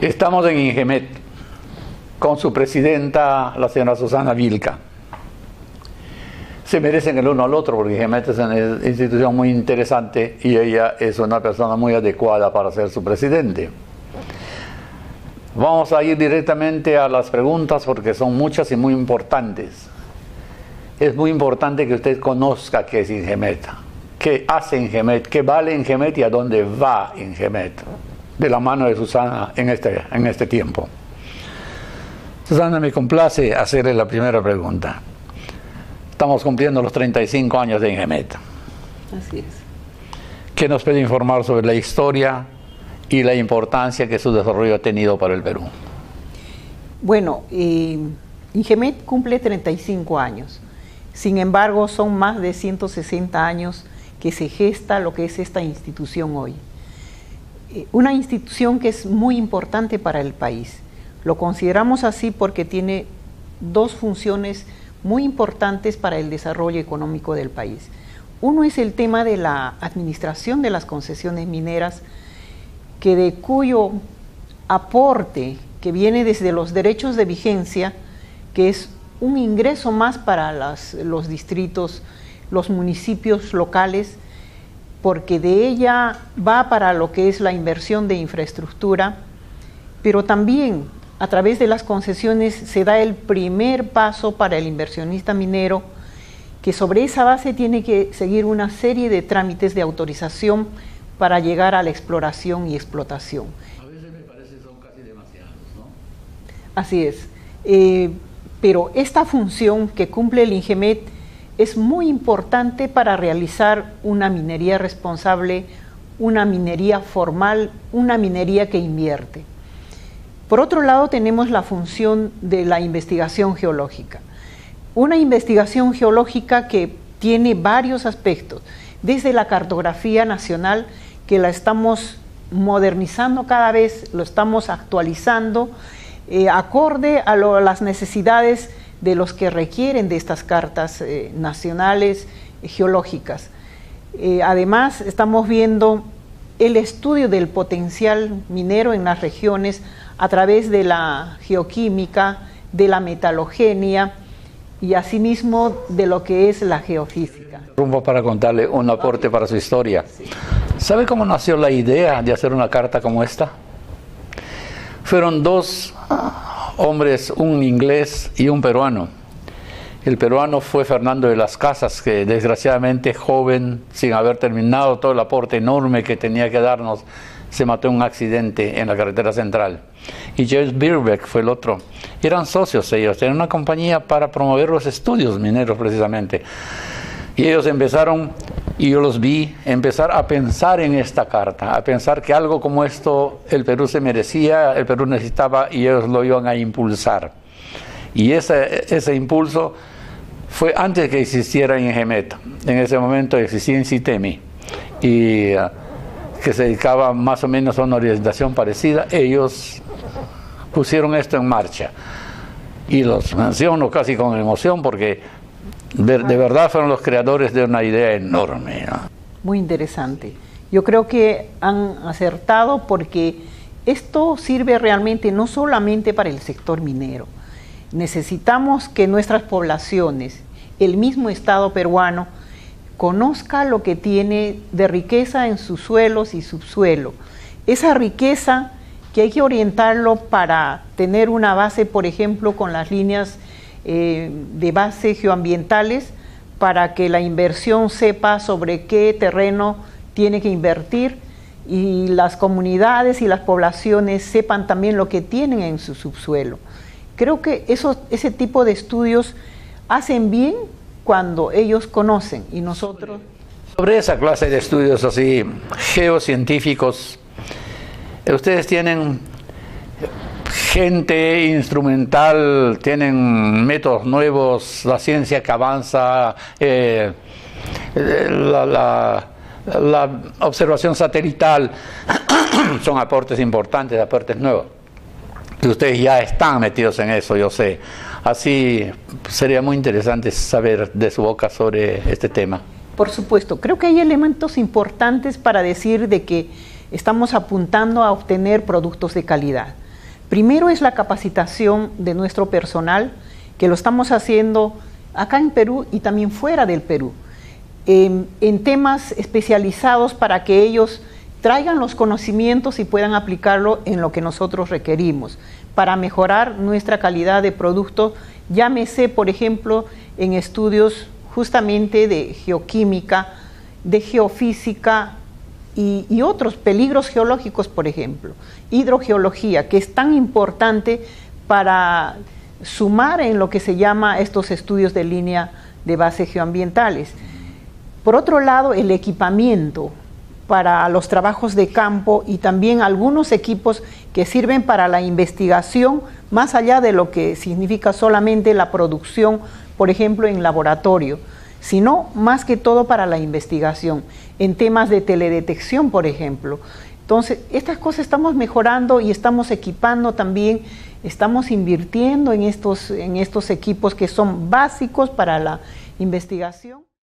Estamos en Ingemet con su presidenta, la señora Susana Vilca. Se merecen el uno al otro porque Ingemet es una institución muy interesante y ella es una persona muy adecuada para ser su presidente. Vamos a ir directamente a las preguntas porque son muchas y muy importantes. Es muy importante que usted conozca qué es Ingemet, qué hace Ingemet, qué vale Ingemet y a dónde va Ingemet de la mano de Susana en este, en este tiempo. Susana, me complace hacerle la primera pregunta. Estamos cumpliendo los 35 años de Ingemet. Así es. ¿Qué nos puede informar sobre la historia y la importancia que su desarrollo ha tenido para el Perú? Bueno, eh, Ingemet cumple 35 años. Sin embargo, son más de 160 años que se gesta lo que es esta institución hoy. Eh, una institución que es muy importante para el país. Lo consideramos así porque tiene dos funciones muy importantes para el desarrollo económico del país. Uno es el tema de la administración de las concesiones mineras, que de cuyo aporte que viene desde los derechos de vigencia, que es un ingreso más para los distritos, los municipios locales, porque de ella va para lo que es la inversión de infraestructura, pero también a través de las concesiones se da el primer paso para el inversionista minero, que sobre esa base tiene que seguir una serie de trámites de autorización para llegar a la exploración y explotación. A veces me parece son casi demasiados, ¿no? Así es. Eh, pero esta función que cumple el INGEMET es muy importante para realizar una minería responsable, una minería formal, una minería que invierte. Por otro lado, tenemos la función de la investigación geológica. Una investigación geológica que tiene varios aspectos, desde la cartografía nacional, que la estamos modernizando cada vez, lo estamos actualizando, eh, acorde a las necesidades de los que requieren de estas cartas eh, nacionales eh, geológicas. Eh, además, estamos viendo el estudio del potencial minero en las regiones a través de la geoquímica, de la metalogenia y asimismo de lo que es la geofísica. Rumbo para contarle un aporte para su historia. ¿Sabe cómo nació la idea de hacer una carta como esta? Fueron dos hombres, un inglés y un peruano. El peruano fue Fernando de las Casas, que desgraciadamente joven, sin haber terminado todo el aporte enorme que tenía que darnos, se mató en un accidente en la carretera central. Y James Birbeck fue el otro. Eran socios ellos, tenían una compañía para promover los estudios mineros precisamente. Y ellos empezaron, y yo los vi, empezar a pensar en esta carta, a pensar que algo como esto el Perú se merecía, el Perú necesitaba y ellos lo iban a impulsar. Y ese, ese impulso fue antes que existiera Ingemet. En ese momento existía Incitemi y uh, que se dedicaba más o menos a una orientación parecida. Ellos pusieron esto en marcha. Y los menciono casi con emoción porque de, verdad fueron los creadores de una idea enorme. Muy interesante. Yo creo que han acertado porque esto sirve realmente no solamente para el sector minero. Necesitamos que nuestras poblaciones, el mismo Estado peruano, conozca lo que tiene de riqueza en sus suelos y subsuelo. Esa riqueza que hay que orientarlo para tener una base, por ejemplo, con las líneas eh, de base geoambientales para que la inversión sepa sobre qué terreno tiene que invertir y las comunidades y las poblaciones sepan también lo que tienen en su subsuelo. Creo que ese tipo de estudios hacen bien cuando ellos conocen y nosotros... Sobre esa clase de estudios así geocientíficos, ustedes tienen gente instrumental, tienen métodos nuevos, la ciencia que avanza, eh, la, observación satelital, son aportes importantes, aportes nuevos. Y ustedes ya están metidos en eso, yo sé. Así sería muy interesante saber de su boca sobre este tema. Por supuesto, creo que hay elementos importantes para decir de que estamos apuntando a obtener productos de calidad Primero es la capacitación de nuestro personal, que lo estamos haciendo acá en Perú y también fuera del Perú, en temas especializados para que ellos traigan los conocimientos y puedan aplicarlo en lo que nosotros requerimos para mejorar nuestra calidad de producto. Llámese, por ejemplo, en estudios justamente de geoquímica, de geofísica y, otros peligros geológicos, por ejemplo, hidrogeología, que es tan importante para sumar en lo que se llama estos estudios de línea de base geoambientales. Por otro lado, el equipamiento, para los trabajos de campo y también algunos equipos que sirven para la investigación más allá de lo que significa solamente la producción, por ejemplo, en laboratorio, sino más que todo para la investigación, en temas de teledetección, por ejemplo. Entonces, estas cosas estamos mejorando y estamos equipando también, estamos invirtiendo en estos, en estos equipos que son básicos para la investigación.